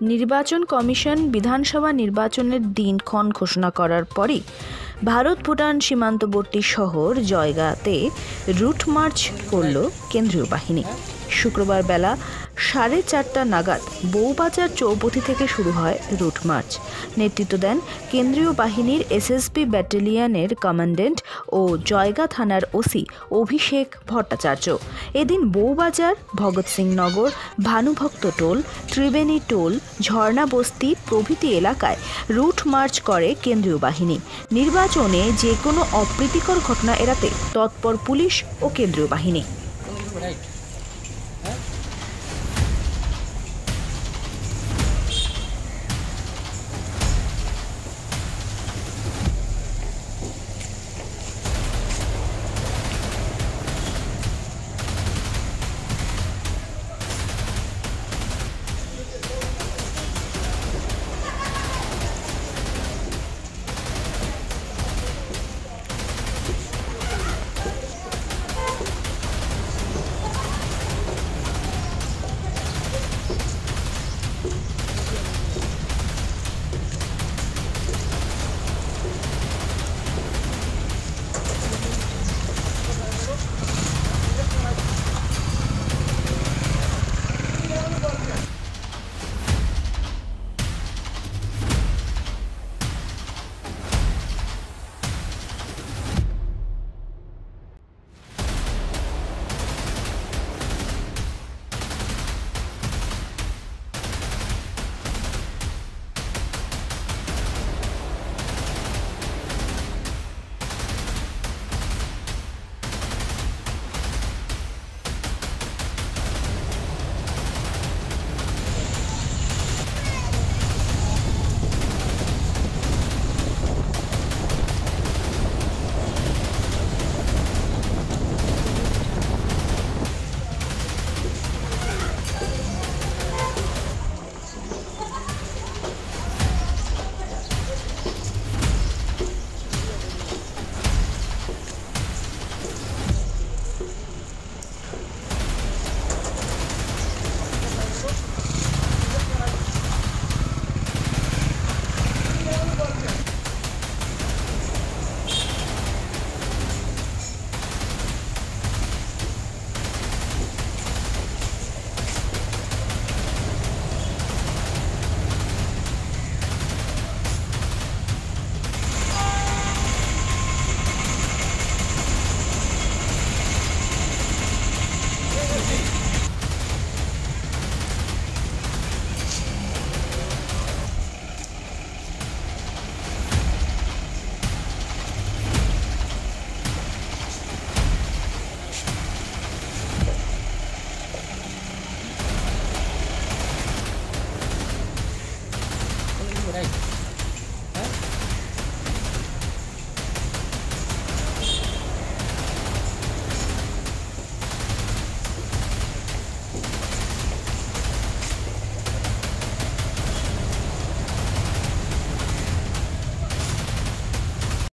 নির্বাচন কমিশন বিধানসভা নির্বাচনের দিনক্ষণ ঘোষণা করার পরই ভারত ভুটান সীমান্তবর্তী শহর জয়গাতে রুট মার্চ করল কেন্দ্রীয় বাহিনী। শুক্রবার বেলা সাড়ে চারটা নাগাদ বউবাজার চৌপথি থেকে শুরু হয় রুট মার্চ। নেতৃত্ব দেন কেন্দ্রীয় বাহিনীর এসএসবি ব্যাটালিয়নের কমান্ড্যান্ট ও জয়গা থানার ওসি অভিষেক ভট্টাচার্য। এদিন বউবাজার ভগৎ সিং নগর ভানুভক্ত টোল, ত্রিবেণী টোল, ঝর্ণা বস্তি প্রভৃতি এলাকায় রুট মার্চ করে কেন্দ্রীয় বাহিনী। নির্বাচনে যে কোনো অপ্রীতিকর ঘটনা এড়াতে তৎপর পুলিশ ও কেন্দ্রীয় বাহিনী। egg.